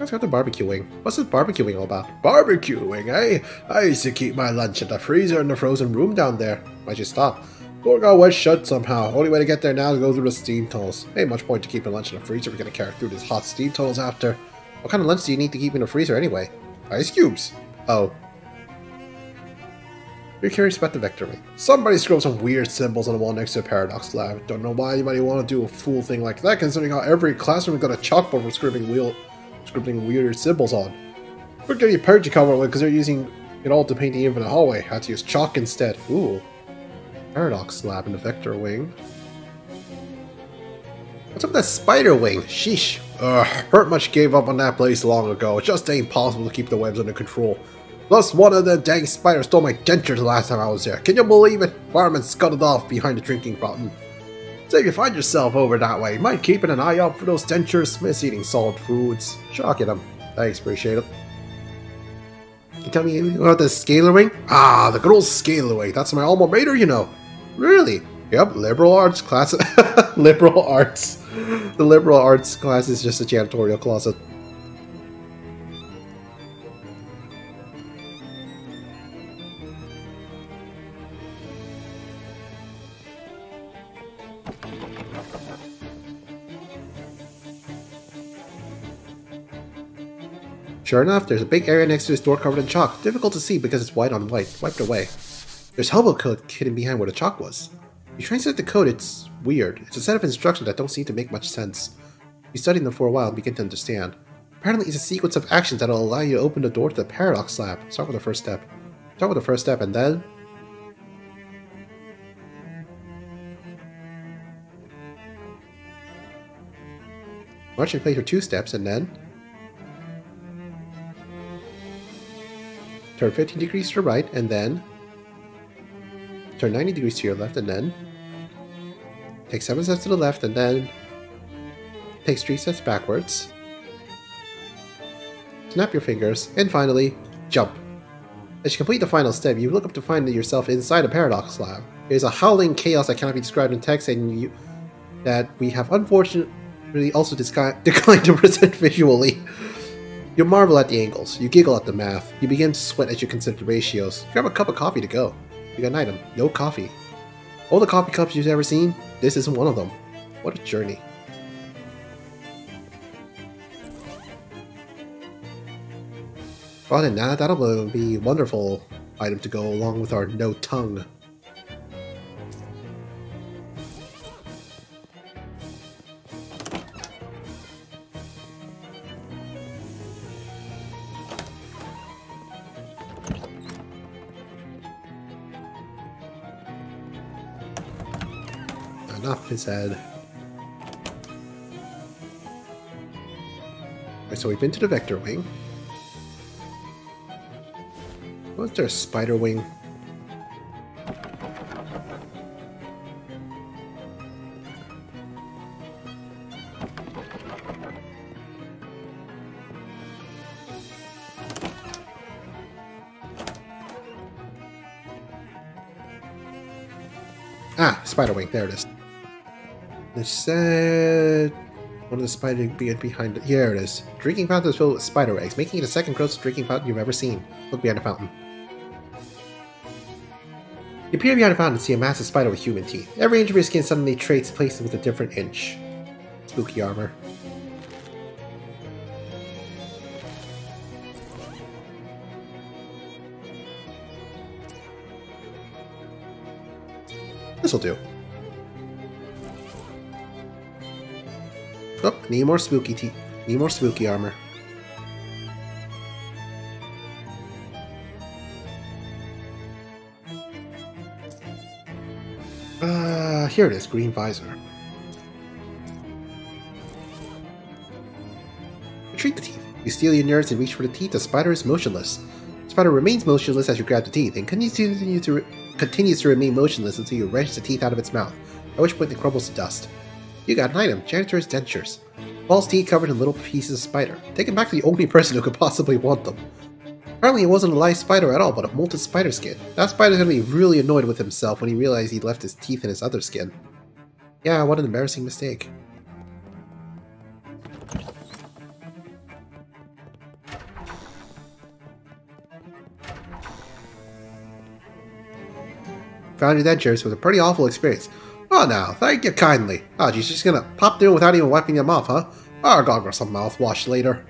Let's go to barbecuing. What's this barbecuing all about? Barbecuing, eh? I used to keep my lunch in the freezer in the frozen room down there. Why'd you stop? Door got wedged shut somehow. Only way to get there now is to go through the steam tunnels. Ain't much point to keeping lunch in the freezer if you're gonna carry through these hot steam tunnels after. What kind of lunch do you need to keep in the freezer anyway? Ice cubes. Oh. You're curious about the vector ring. Somebody scrolled some weird symbols on the wall next to the paradox lab. Don't know why anybody want to do a fool thing like that, considering how every classroom got a chalkboard for scribbling wheel, scribbling weird symbols on. We're getting a purge cover with because they're using it all to paint the infinite hallway. Had to use chalk instead. Ooh. Paradox lab in the vector wing. What's up with that spider wing? Sheesh. Ugh, Hurt much gave up on that place long ago. It just ain't possible to keep the webs under control. Plus, one of the dang spiders stole my dentures the last time I was there. Can you believe it? Fireman scuttled off behind the drinking fountain. So if you find yourself over that way, mind keeping an eye out for those dentures. Miss eating solid foods. Shocking them. Thanks, appreciate it. Can you tell me anything about the scalar wing? Ah, the good old scalar wing. That's my alma mater, you know. Really? Yep, liberal arts class. liberal arts. The liberal arts class is just a janitorial closet. Sure enough, there's a big area next to this door covered in chalk. Difficult to see because it's white on white, wiped away. There's hobo code hidden behind where the chalk was. You translate the code, it's weird. It's a set of instructions that don't seem to make much sense. You study them for a while and begin to understand. Apparently, it's a sequence of actions that'll allow you to open the door to the Paradox Lab. Start with the first step. Start with the first step and then... March and play for two steps and then... Turn 15 degrees to the right and then... Turn 90 degrees to your left and then... Take 7 steps to the left and then... Take 3 steps backwards. Snap your fingers, and finally, jump. As you complete the final step, you look up to find yourself inside a Paradox Lab. It is a howling chaos that cannot be described in text and you, that we have unfortunately also declined to present visually. You marvel at the angles, you giggle at the math, you begin to sweat as you consider the ratios. Grab a cup of coffee to go. You got an item, no coffee. All the coffee cups you've ever seen, this isn't one of them. What a journey. Than that, that'll be a wonderful item to go along with our no tongue. Enough, he said. Right, so we've been to the vector wing. Was there a spider wing? Ah, spider wing. There it is. It said one of the spider behind it. Here it is. Drinking fountain is filled with spider eggs, making it the second grossest drinking fountain you've ever seen. Look behind the fountain. You peer behind the fountain and see a massive spider with human teeth. Every inch of your skin suddenly traits places with a different inch. Spooky armor. This'll do. Need more spooky teeth. Need more spooky armor. Uh, here it is, green visor. Retrieve the teeth. You steal your nerves and reach for the teeth. The spider is motionless. The spider remains motionless as you grab the teeth and continues to, continues to remain motionless until you wrench the teeth out of its mouth, at which point it crumbles to dust. You got an item, janitor's dentures. Paul's teeth covered in little pieces of spider. Taken back to the only person who could possibly want them. Apparently it wasn't a live spider at all, but a molted spider skin. That spider's gonna be really annoyed with himself when he realized he'd left his teeth in his other skin. Yeah, what an embarrassing mistake. Found your dentures was a pretty awful experience. Oh, now, thank you kindly. Oh, she's just gonna pop through without even wiping them off, huh? Oh, I'll go some mouthwash later.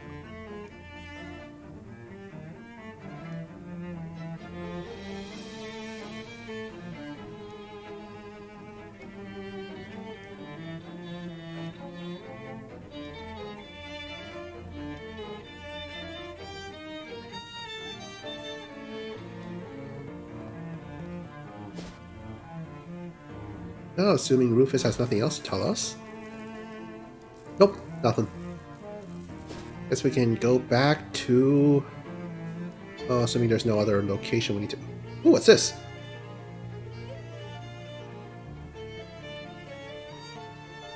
Oh, assuming Rufus has nothing else to tell us. Nope, nothing. Guess we can go back to... Oh, assuming there's no other location we need to... Ooh, what's this?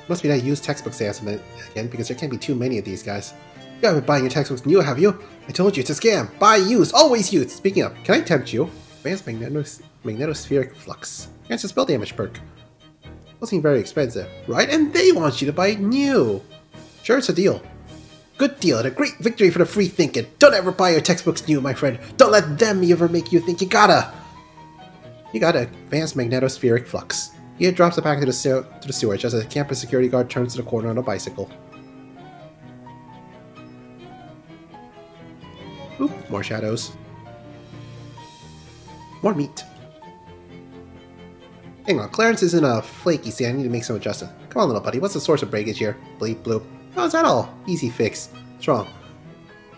Must be that used textbooks they again, because there can't be too many of these guys. You haven't been buying your textbooks new, have you? I told you, it's a scam! Buy used! Always used! Speaking of, can I tempt you? Advanced magnetos magnetospheric flux. Grants a spell damage perk. Seem very expensive, right? And they want you to buy it new! Sure, it's a deal. Good deal and a great victory for the free thinking. Don't ever buy your textbooks new, my friend. Don't let them ever make you think you gotta. You got advanced magnetospheric flux. He drops the back to the, to the sewage as a campus security guard turns to the corner on a bicycle. Oop, more shadows. More meat. Hang on, Clarence isn't a flaky see, I need to make some adjustments. Come on, little buddy, what's the source of breakage here? Bleep, bloop. Oh, is that all? Easy fix. What's wrong?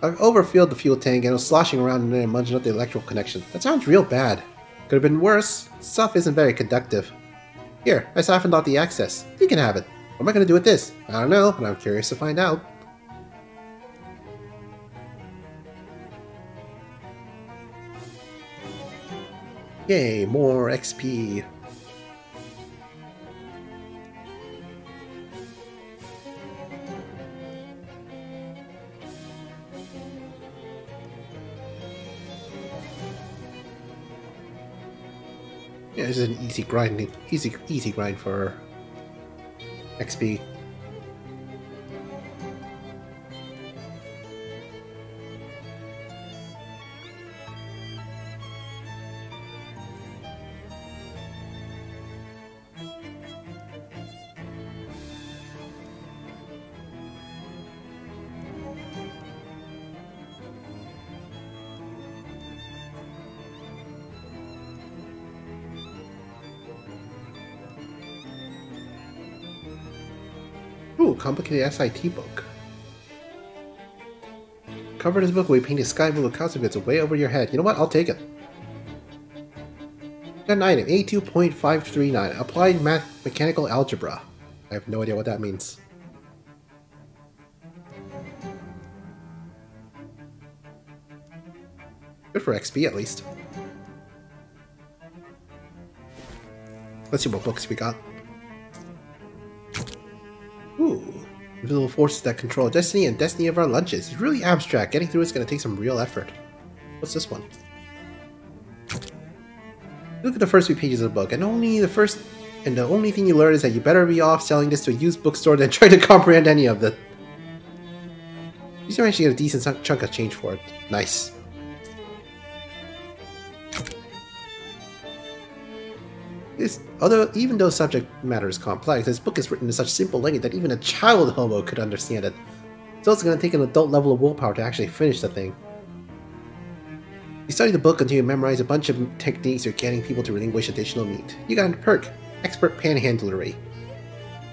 I've overfilled the fuel tank and was sloshing around in there and munging up the electrical connection. That sounds real bad. Could have been worse. Stuff isn't very conductive. Here, I siphoned out the access. You can have it. What am I going to do with this? I don't know, but I'm curious to find out. Yay, more XP. This is an easy grind, easy easy grind for XP. Ooh, complicated SIT book. Cover this book you paint a sky blue with way over your head. You know what? I'll take it. An item, A2.539, Applied Math Mechanical Algebra. I have no idea what that means. Good for XP, at least. Let's see what books we got. Ooh. Invisible forces that control destiny and destiny of our lunches. It's really abstract. Getting through it's going to take some real effort. What's this one? Look at the first few pages of the book, and only the first and the only thing you learn is that you better be off selling this to a used bookstore than trying to comprehend any of it. You still actually get a decent chunk of change for it. Nice. This, although even though subject matter is complex, this book is written in such simple language that even a child hobo could understand it. So it's going to take an adult level of willpower to actually finish the thing. You study the book until you memorize a bunch of techniques for getting people to relinquish additional meat. You got a perk, Expert Panhandlery.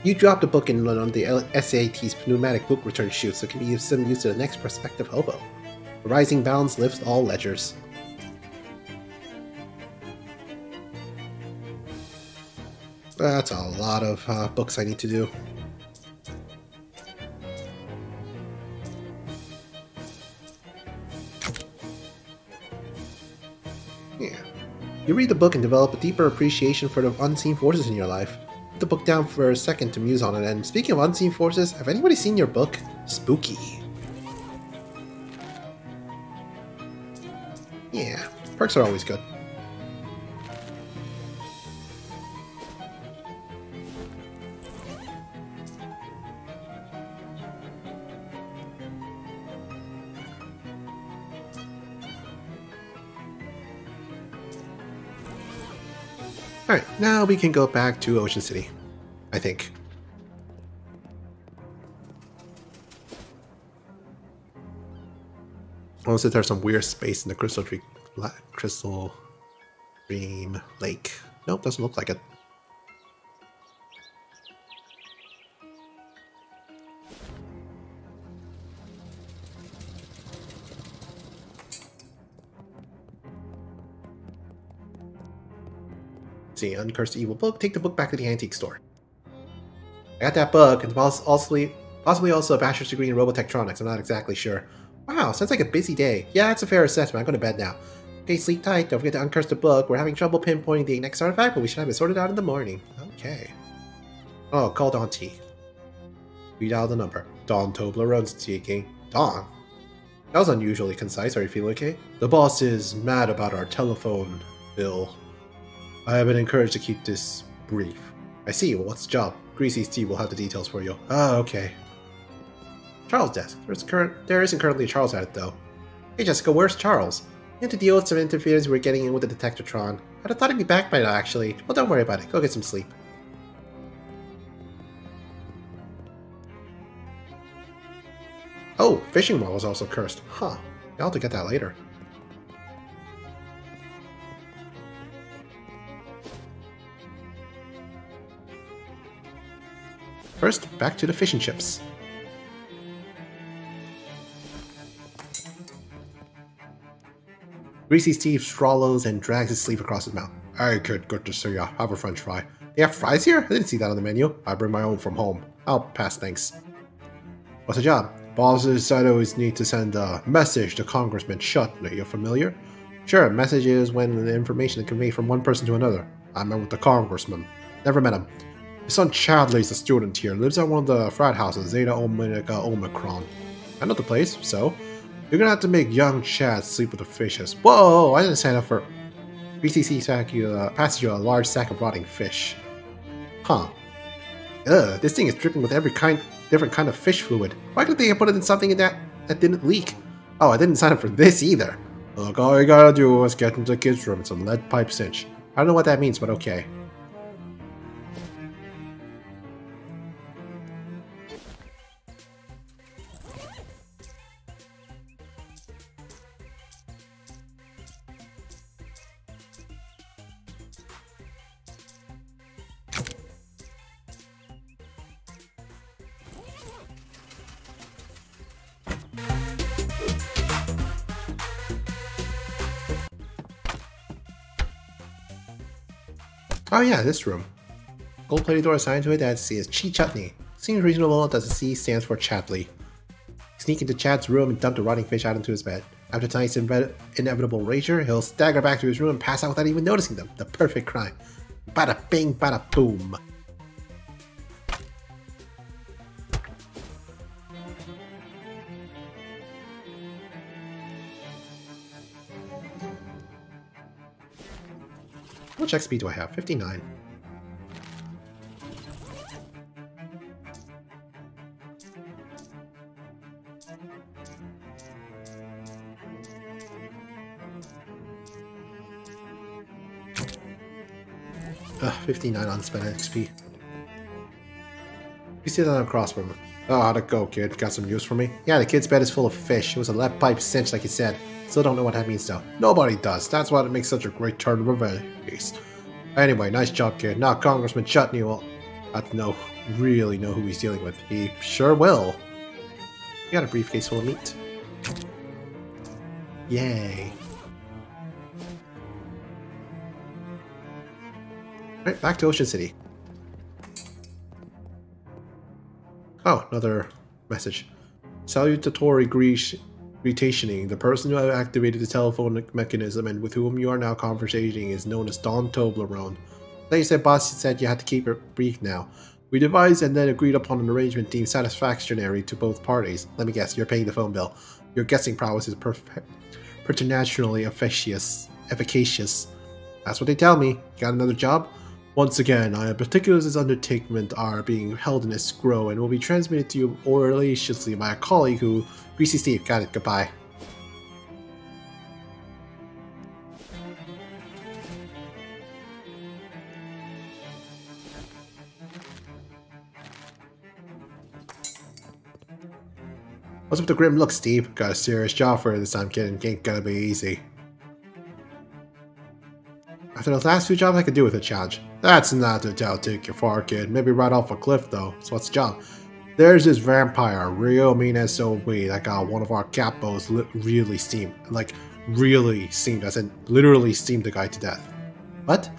You drop the book in of the SIT's pneumatic book return chute so it can be of some use to the next prospective hobo. Rising balance lifts all ledgers. That's a lot of uh, books I need to do. Yeah. You read the book and develop a deeper appreciation for the unseen forces in your life. Put the book down for a second to muse on it, and speaking of unseen forces, have anybody seen your book? Spooky. Yeah, perks are always good. Now we can go back to Ocean City. I think. Unless there's some weird space in the Crystal Tree, Crystal Dream Lake. Nope, doesn't look like it. Uncursed Evil Book. Take the book back to the antique store. I got that book, and also, possibly also a bachelor's degree in robotectronics. I'm not exactly sure. Wow, sounds like a busy day. Yeah, it's a fair assessment. I'm going to bed now. Okay, sleep tight. Don't forget to uncurse the book. We're having trouble pinpointing the next artifact, but we should have it sorted out in the morning. Okay. Oh, call Don We dial the number. Don Toblerone speaking. Don. That was unusually concise. Are you feeling okay? The boss is mad about our telephone bill. I have been encouraged to keep this brief. I see. Well, what's the job? Greasy Steve will have the details for you. Ah, okay. Charles' desk. There's current, there isn't currently Charles at it, though. Hey, Jessica, where's Charles? You have to deal with some interference we're getting in with the Detectortron. I'd have thought he'd be back by now, actually. Well, don't worry about it. Go get some sleep. Oh, fishing wall is also cursed. Huh. I'll have to get that later. First, back to the fish and chips. Greasy Steve swallows and drags his sleeve across his mouth. Hey kid, good to see ya. Have a french fry. They have fries here? I didn't see that on the menu. I bring my own from home. I'll pass thanks. What's the job? Bosses said I always need to send a message to Congressman Chutney. You're familiar? Sure, message is when the information is conveyed from one person to another. I met with the congressman. Never met him. His son Chadley is a student here, lives at one of the frat houses, Zeta Omega Omicron. I know the place, so you're gonna have to make young Chad sleep with the fishes. Whoa, I didn't sign up for BCC sack you, uh, passes you a large sack of rotting fish. Huh. Ugh, this thing is dripping with every kind, different kind of fish fluid. Why couldn't they put it in something in that that didn't leak? Oh, I didn't sign up for this either. Look, all you gotta do is get into the kids' room. It's a lead pipe cinch. I don't know what that means, but okay. Oh yeah, this room. Gold-plated door assigned to it that says Chi Chutney. Seems reasonable that the C stands for Chadley. Sneak into Chad's room and dump the rotting fish out into his bed. After tonight's inevitable rager, he'll stagger back to his room and pass out without even noticing them. The perfect crime. Bada bing, bada boom. Much XP do I have? 59. Ugh, 59 unspent XP. You see that on crossbow. Oh, how'd it go, kid? Got some news for me? Yeah, the kid's bed is full of fish. It was a lead pipe cinch, like you said. Still don't know what that means though. Nobody does. That's why it makes such a great turn of events. Anyway, nice job, kid. Now Congressman Chutney will have to know, really know who he's dealing with. He sure will. You got a briefcase full of meat. Yay. Alright, back to Ocean City. Oh, another message. Salutatory greeting Retationing. The person who activated the telephone mechanism and with whom you are now conversating is known as Don Toblerone. They said boss said you had to keep it brief now. We devised and then agreed upon an arrangement deemed satisfactory to both parties. Let me guess, you're paying the phone bill. Your guessing prowess is preternaturally efficacious. efficacious. That's what they tell me. Got another job? Once again, our particulars of this undertaking are being held in escrow and will be transmitted to you oraliously by a colleague who... Greasy Steve, got it, goodbye. What's with the grim look, Steve? Got a serious job for this time, kid, and ain't gonna be easy. After those last few jobs, I could do with a challenge. That's not to tell take you far, kid. Maybe right off a cliff, though. So what's the job? There's this vampire, real mean SOB, that got one of our capos really steamed. Like, really steamed, as in literally steamed the guy to death. What?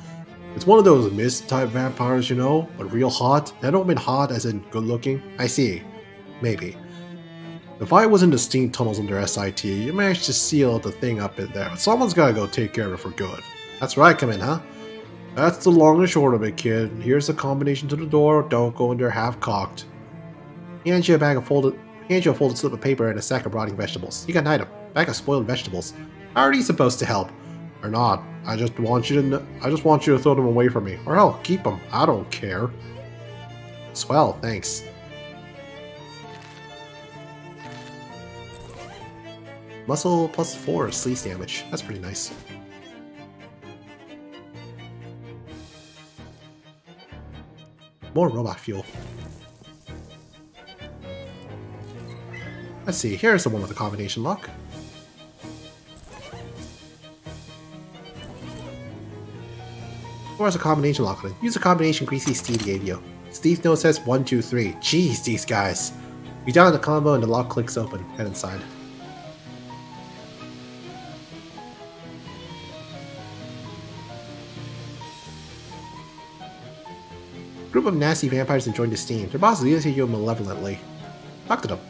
It's one of those mist type vampires, you know, but real hot. I don't mean hot as in good looking. I see. Maybe. If I was in the steam tunnels under SIT, you managed to seal the thing up in there. but Someone's gotta go take care of it for good. That's where I come in, huh? That's the long and short of it, kid. Here's the combination to the door. Don't go in there half-cocked. He hands you a bag of folded... hands you a folded slip of paper and a sack of rotting vegetables. You got an item. Bag of spoiled vegetables. How are these supposed to help? Or not. I just want you to... I just want you to throw them away from me. Or hell, keep them. I don't care. Swell, thanks. Muscle plus 4 sleeve damage. That's pretty nice. More robot fuel. Let's see, here's the one with the combination lock. Where's a combination lock on it? Use the combination Greasy Steve gave you. Steve note says 1, 2, 3. Jeez, these guys. You down the combo and the lock clicks open. Head inside. Group of nasty vampires have joined his team. Their boss leads you malevolently. Talk to them.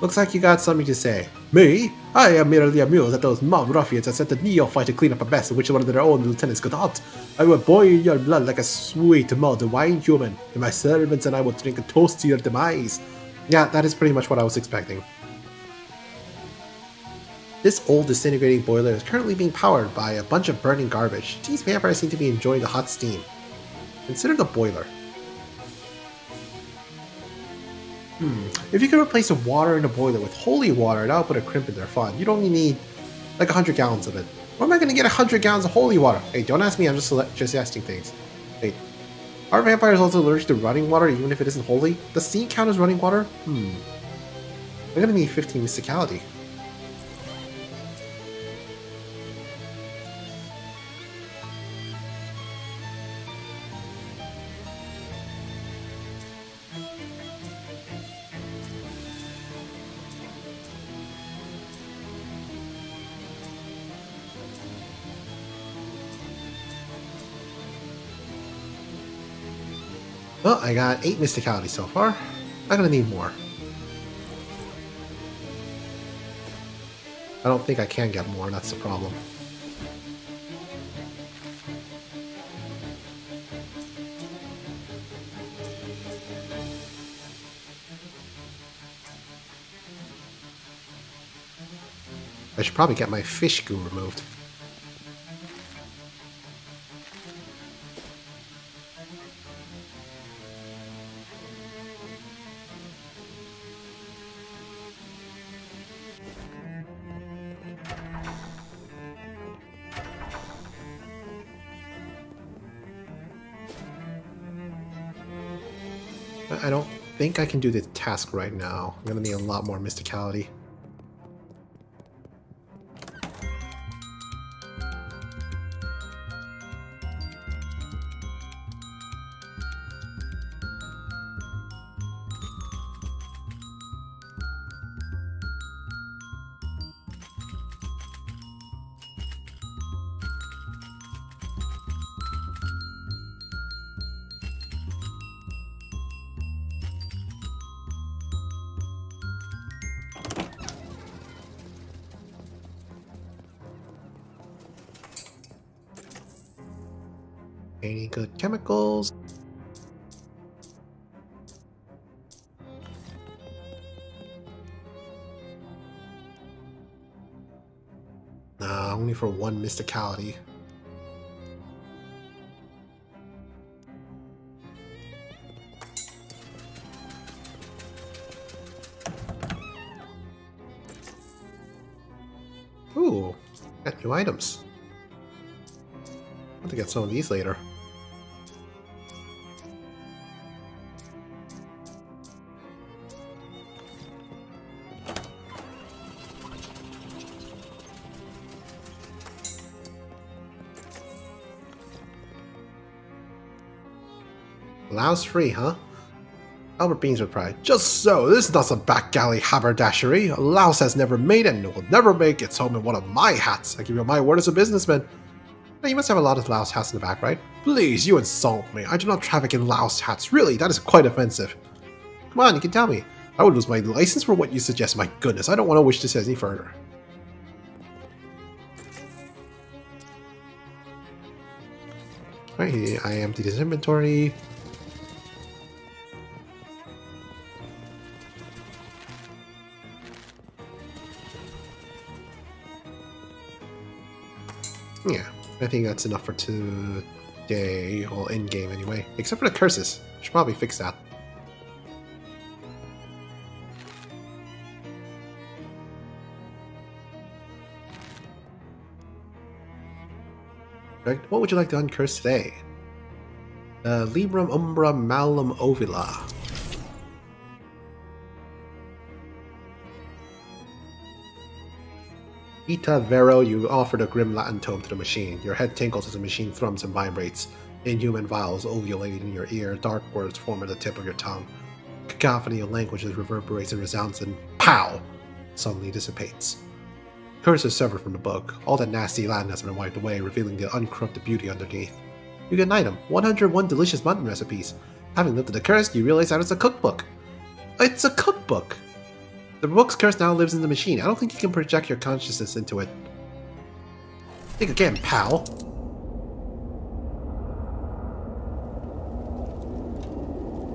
Looks like you got something to say. Me? I am merely amused at those mob ruffians that sent the neophyte to clean up a mess in which one of their own lieutenants got out. I will boil your blood like a sweet mulled wine human, and my servants and I will drink a toast to your demise. Yeah, that is pretty much what I was expecting. This old disintegrating boiler is currently being powered by a bunch of burning garbage. These vampires seem to be enjoying the hot steam. Consider the boiler. Hmm. If you could replace the water in the boiler with holy water, that would put a crimp in their fun. You'd only need like 100 gallons of it. Where am I going to get 100 gallons of holy water? Hey, don't ask me, I'm just just asking things. Wait, are vampires also allergic to running water even if it isn't holy? Does steam count as running water? Hmm. I'm going to need 15 mysticality. I got 8 Mysticality so far. I'm gonna need more. I don't think I can get more, that's the problem. I should probably get my fish goo removed. I can do the task right now. I'm gonna need a lot more mysticality. Nah, only for one mysticality. Ooh, got new items. I'll have to get some of these later. Laos free, huh? Albert beams with pride. Just so, this is not some back galley haberdashery. Laos has never made and will never make its home in one of my hats. I give you my word as a businessman. Now, you must have a lot of Laos hats in the back, right? Please, you insult me. I do not traffic in Laos hats. Really, that is quite offensive. Come on, you can tell me. I would lose my license for what you suggest. My goodness, I don't want to wish this any further. Right, I empty this inventory. I think that's enough for today, or in-game anyway. Except for the curses. Should probably fix that. What would you like to uncurse today? Uh, Librum Umbra Malum Ovila. Ita Vero, you offer the Grim Latin tome to the machine. Your head tinkles as the machine thrums and vibrates. Inhuman vowels ovulate in your ear, dark words form at the tip of your tongue. Cacophony of languages reverberates and resounds and POW! suddenly dissipates. Curse is severed from the book. All that nasty Latin has been wiped away, revealing the uncorrupted beauty underneath. You get an item, 101 delicious mutton recipes. Having looked at the curse, you realize that it's a cookbook. It's a cookbook! The book's curse now lives in the machine. I don't think you can project your consciousness into it. Think again, pal.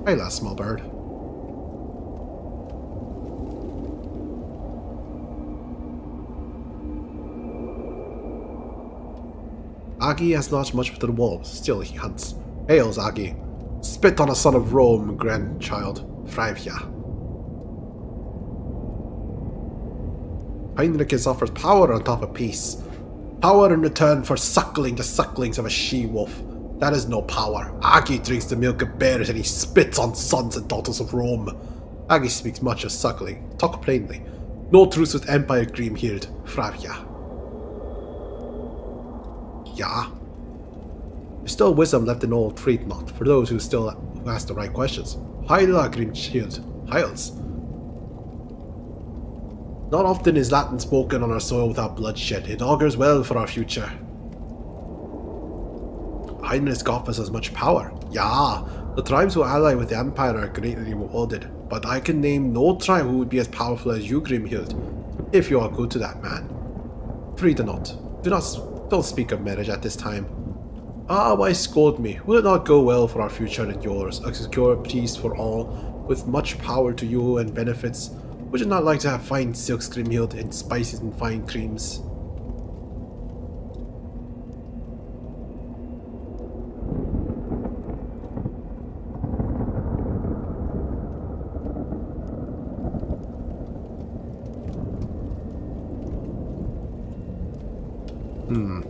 Hey, last small bird. Agi has lost much to the wolves, still he hunts. Hails, Agi. Spit on a son of Rome, grandchild. Heinrichus offers power on top of peace. Power in return for suckling the sucklings of a she-wolf. That is no power. Agi drinks the milk of bears and he spits on sons and daughters of Rome. Agi speaks much of suckling. Talk plainly. No truce with Empire Grimhild, Fravia. Yeah. There's still wisdom left in old Friedmont for those who still ask the right questions. Hyla Grimhild. Hiles. Not often is Latin spoken on our soil without bloodshed. It augurs well for our future. Heinrich offers us as much power. Yeah, the tribes who ally with the Empire are greatly rewarded, but I can name no tribe who would be as powerful as you, Grimhild, if you are good to that man. Free the not. Do not don't speak of marriage at this time. Ah, why scold me? Will it not go well for our future and yours, a secure peace for all, with much power to you and benefits, would you not like to have fine silks Grimhild and spices and fine creams? Hmm.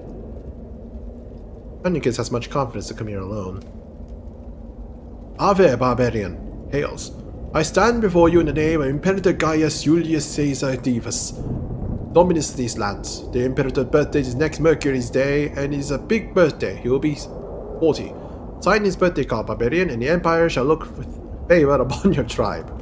Has much confidence to come here alone. Ave, barbarian! Hails. I stand before you in the name of Imperator Gaius Julius Caesar Divus, Dominus these lands. The Imperator's birthday is next Mercury's day, and is a big birthday. He will be 40. Sign his birthday card, Barbarian, and the Empire shall look with favor upon your tribe.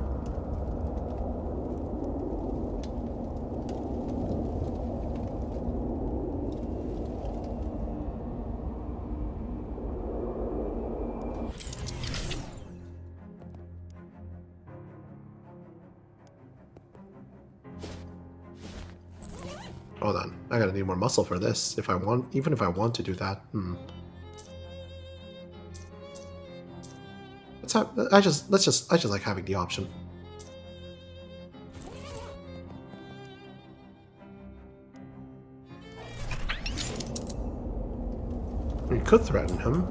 Hold on, I gotta need more muscle for this. If I want, even if I want to do that. Hmm. Let's have. I just let's just I just like having the option. We could threaten him.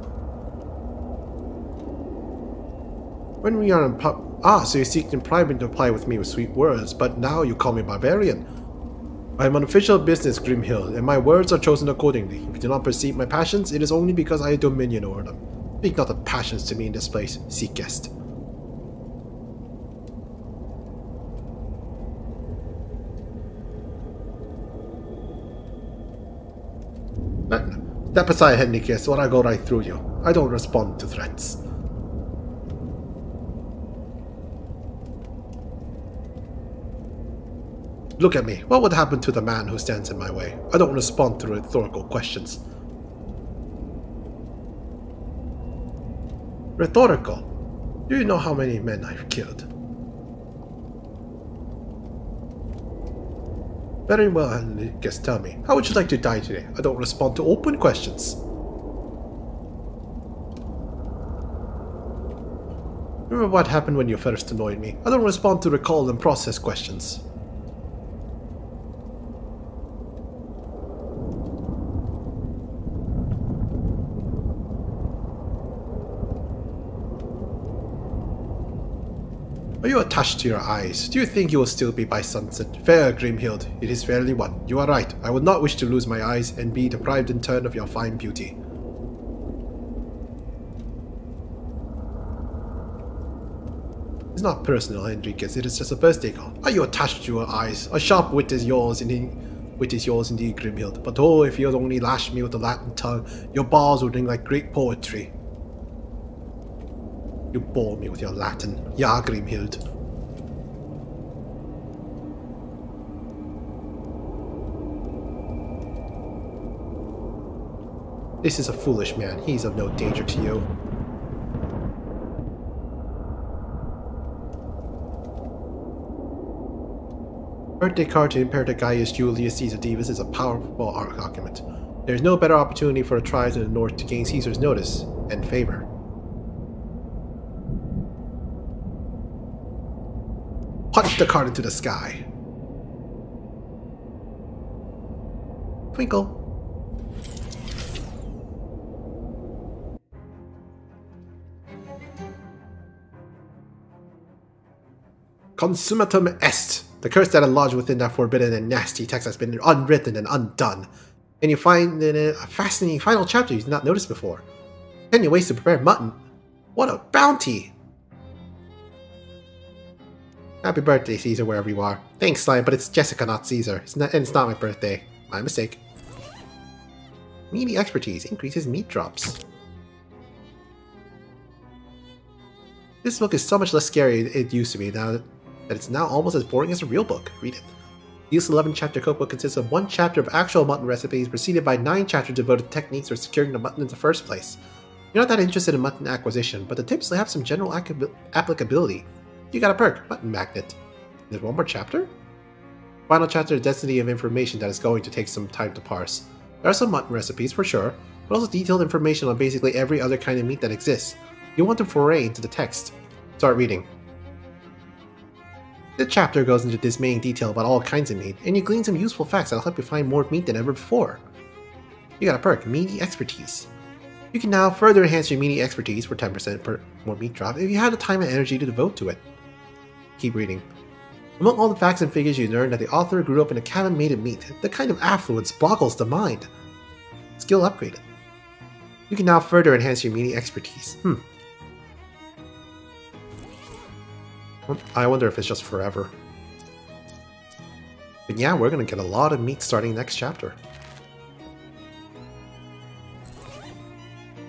When we are in pub. Ah, so you seek bribe me to apply with me with sweet words, but now you call me barbarian. I am an official business, Grimhild, and my words are chosen accordingly. If you do not perceive my passions, it is only because I have dominion over them. Speak not of passions to me in this place, seek guest. Step aside, Henricus, or I go right through you. I don't respond to threats. Look at me. What would happen to the man who stands in my way? I don't respond to rhetorical questions. Rhetorical? Do you know how many men I've killed? Very well, Just tell me, how would you like to die today? I don't respond to open questions. Remember what happened when you first annoyed me? I don't respond to recall and process questions. You attached to your eyes? Do you think you will still be by sunset? Fair, Grimhild, it is fairly won. You are right. I would not wish to lose my eyes and be deprived in turn of your fine beauty. It's not personal, Enriquez. It is just a birthday call. Are you attached to your eyes? A sharp wit is yours, indeed. Wit is yours indeed, Grimhild. But oh, if you had only lashed me with the Latin tongue, your bars would ring like great poetry. You bore me with your Latin. Ja, Grimhild. This is a foolish man. He's of no danger to you. Birthday card to Imperator Gaius Julius Caesar Divus is a powerful argument. There is no better opportunity for the tribes in the north to gain Caesar's notice and favor. The card into the sky. Twinkle. Consummatum est. The curse that lodged within that forbidden and nasty text has been unwritten and undone. And you find in a fascinating final chapter you did not notice before. Ten ways to prepare mutton. What a bounty! Happy birthday, Caesar, wherever you are. Thanks, Slime, but it's Jessica, not Caesar. It's not, and it's not my birthday. My mistake. Meaty expertise increases meat drops. This book is so much less scary than it used to be now that it's now almost as boring as a real book. Read it. This 11 chapter cookbook consists of one chapter of actual mutton recipes preceded by nine chapters devoted to techniques for securing the mutton in the first place. You're not that interested in mutton acquisition, but the tips have some general applicability you got a perk, Mutton Magnet. There's one more chapter? Final chapter, Density of Information that is going to take some time to parse. There are some mutton recipes for sure, but also detailed information on basically every other kind of meat that exists. You want to foray into the text. Start reading. This chapter goes into dismaying detail about all kinds of meat, and you glean some useful facts that'll help you find more meat than ever before. You got a perk, Meaty Expertise. You can now further enhance your meaty expertise for 10% per more meat drop if you have the time and energy to devote to it. Keep reading. Among all the facts and figures you learn that the author grew up in a cabin made of meat, the kind of affluence boggles the mind. Skill upgraded. You can now further enhance your meaty expertise. Hmm. I wonder if it's just forever. But yeah, we're gonna get a lot of meat starting next chapter.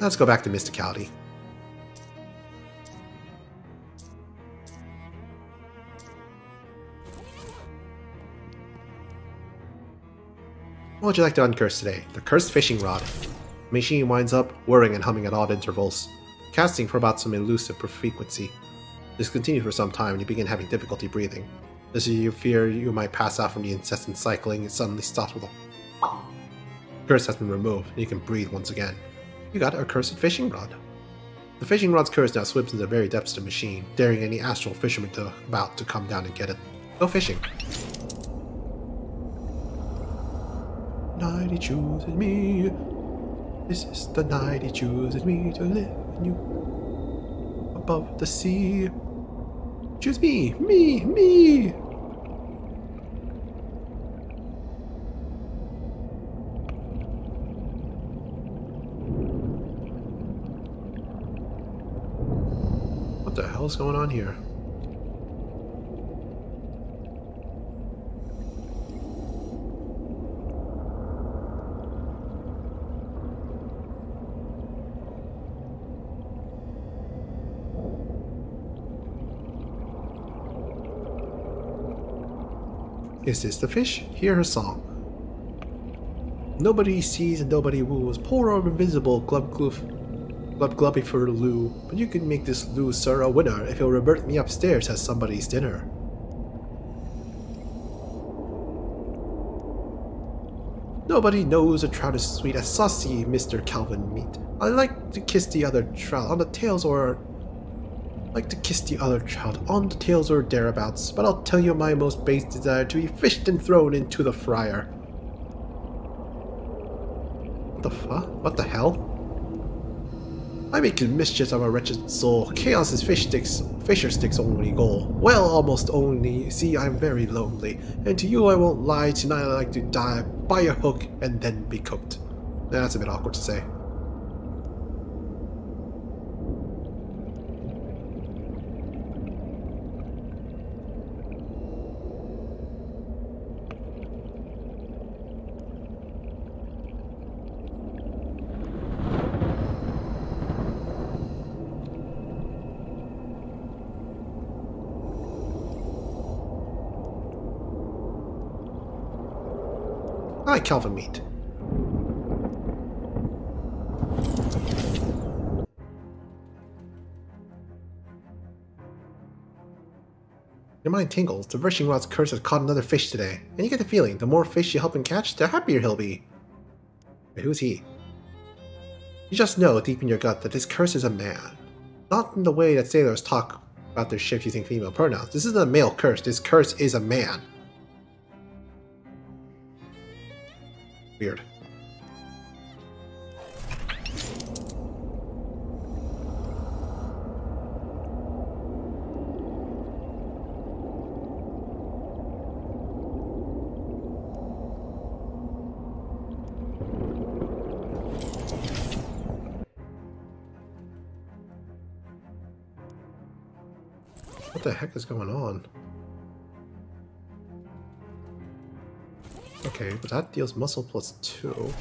Let's go back to Mysticality. What would you like to uncurse today? The Cursed Fishing Rod. The machine winds up, whirring and humming at odd intervals, casting for about some elusive frequency. This continues for some time and you begin having difficulty breathing. As you fear you might pass out from the incessant cycling, it suddenly stops with a curse has been removed and you can breathe once again. You got a cursed fishing rod. The fishing rod's curse now swims into the very depths of the machine, daring any astral fisherman to about to come down and get it. Go fishing. Night he chooses me. This is the night he chooses me to live you above the sea. Choose me, me, me. What the hell is going on here? Is this the fish? Hear her song. Nobody sees and nobody woos. Poor or invisible glub gloof. Glub glubby for Lou. But you can make this Lou sir a winner if you'll revert me upstairs as somebody's dinner. Nobody knows a trout is sweet as saucy Mr. Calvin meat. I like to kiss the other trout on the tails or like to kiss the other child on the tails or thereabouts, but I'll tell you my most base desire to be fished and thrown into the fryer. What the fuck? What the hell? I make mischief of a wretched soul. Chaos is fish sticks, fisher sticks only goal. Well, almost only. See, I'm very lonely. And to you I won't lie, tonight I like to die by a hook and then be cooked. That's a bit awkward to say. I like Calvin meat. Your mind tingles. The fishing rod's curse has caught another fish today, and you get the feeling the more fish you help him catch, the happier he'll be. But who's he? You just know deep in your gut that this curse is a man. Not in the way that sailors talk about their ships using female pronouns. This isn't a male curse, this curse is a man. Weird. What the heck is going on? Okay, but that deals muscle plus two.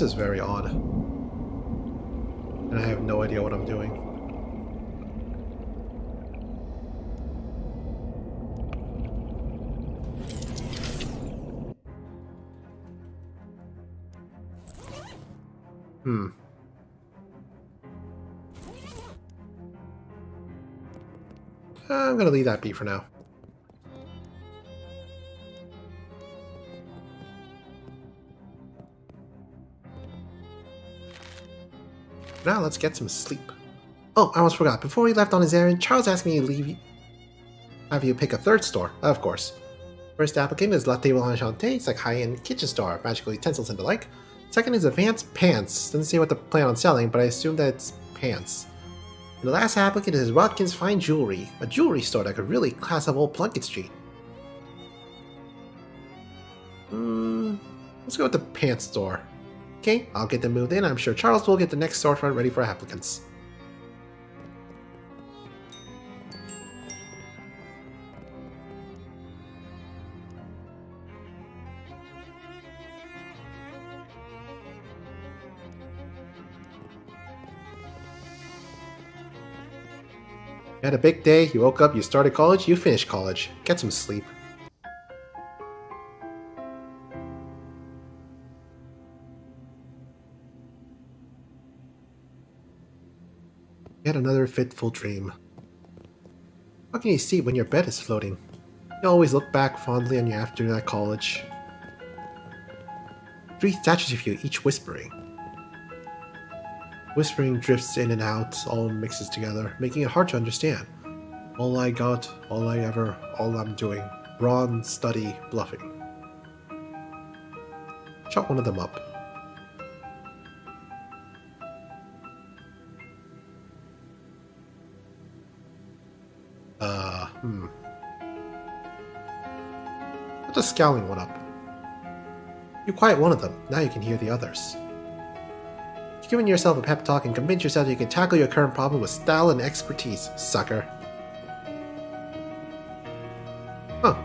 This is very odd. And I have no idea what I'm doing. Hmm. I'm gonna leave that be for now. Now let's get some sleep. Oh, I almost forgot. Before he left on his errand, Charles asked me to leave you, have you pick a third store, of course. First applicant is La Table Enchantée. It's like high-end kitchen store, magical utensils and the like. Second is Advanced Pants. Doesn't say what to plan on selling, but I assume that it's pants. And the last applicant is Rodkin's Fine Jewelry, a jewelry store that could really class up old Plunkett Street. Hmm, let's go with the pants store. Okay, I'll get them moved in. I'm sure Charles will get the next storefront ready for applicants. You had a big day, you woke up, you started college, you finished college. Get some sleep. Fitful dream. How can you see when your bed is floating? You always look back fondly on your afternoon at college. Three statues of you, each whispering. Whispering drifts in and out, all mixes together, making it hard to understand. All I got, all I ever, all I'm doing. Brawn, study, bluffing. Chop one of them up. Scowling one up. You quiet one of them, now you can hear the others. You're giving yourself a pep talk and convince yourself you can tackle your current problem with style and expertise, sucker. Huh.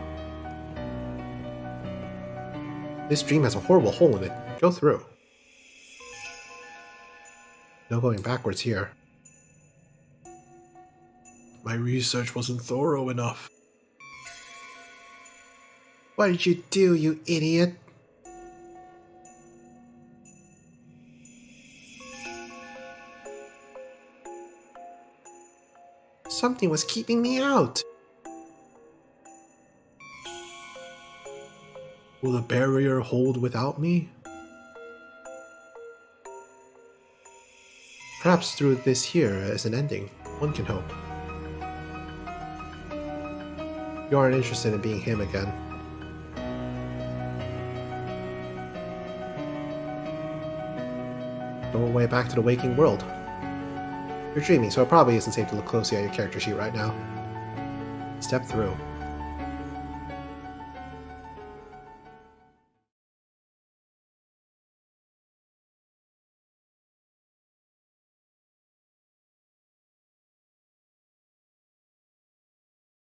This dream has a horrible hole in it. Go through. No going backwards here. My research wasn't thorough enough. What did you do, you idiot? Something was keeping me out. Will the barrier hold without me? Perhaps through this here as an ending, one can hope. You aren't interested in being him again. Doorway back to the waking world. You're dreaming, so it probably isn't safe to look closely at your character sheet right now. Step through.